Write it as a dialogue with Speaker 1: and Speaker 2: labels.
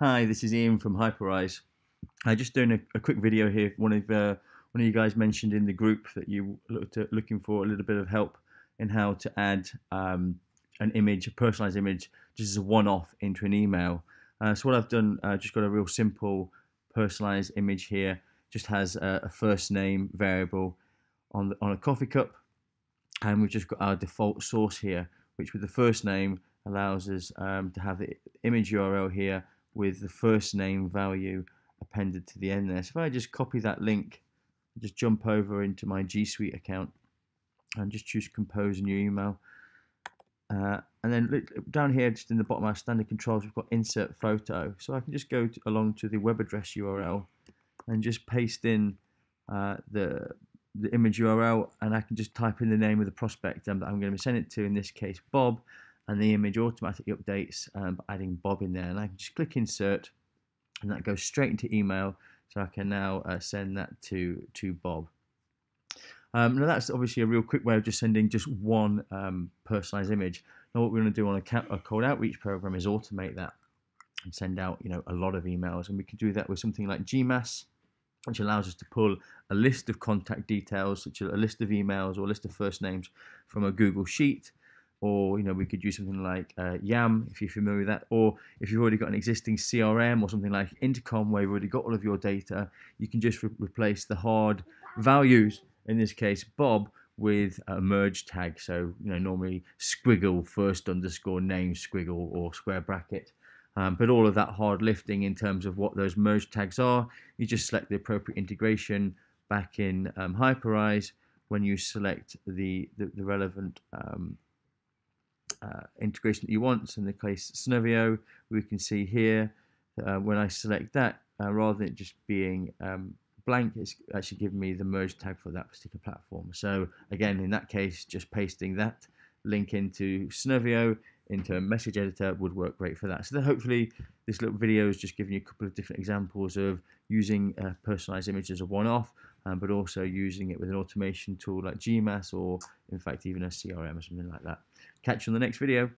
Speaker 1: Hi, this is Ian from Hyperise. I'm just doing a, a, quick video here. One of uh, one of you guys mentioned in the group that you looked at looking for a little bit of help in how to add um, an image, a personalized image, just as a one-off into an email. Uh, so what I've done, uh, just got a real simple personalized image here. Just has a, a first name variable on the, on a coffee cup, and we've just got our default source here, which with the first name allows us um, to have the image URL here with the first name value appended to the end there. So if I just copy that link, just jump over into my G Suite account and just choose compose a new email. Uh, and then down here, just in the bottom of our standard controls, we've got insert photo. So I can just go to, along to the web address URL and just paste in uh, the the image URL, and I can just type in the name of the prospect that I'm going to send it to. In this case, Bob, and the image automatically updates um, adding Bob in there. And I can just click insert and that goes straight into email. So I can now uh, send that to, to Bob. Um, now that's obviously a real quick way of just sending just one um, personalized image. Now what we're going to do on a, a cold outreach program is automate that and send out you know a lot of emails and we can do that with something like GMass which allows us to pull a list of contact details such as a list of emails or a list of first names from a Google Sheet or you know we could use something like uh, Yamm if you're familiar with that, or if you've already got an existing CRM or something like Intercom where you've already got all of your data, you can just re replace the hard values, in this case Bob, with a merge tag. So you know normally squiggle first underscore name squiggle or square bracket. Um, but all of that hard lifting in terms of what those merge tags are, you just select the appropriate integration back in um, Hyperise when you select the, the, the relevant um, uh, integration that you want. So in the case Snov.io, we can see here uh, when I select that, uh, rather than it just being um, blank, it's actually giving me the merge tag for that particular platform. So again, in that case, just pasting that link into Snuvio into a message editor would work great for that. So hopefully this little video is just giving you a couple of different examples of using a personalized image as a one-off, um, but also using it with an automation tool like GMass or in fact even a CRM or something like that. Catch you on the next video.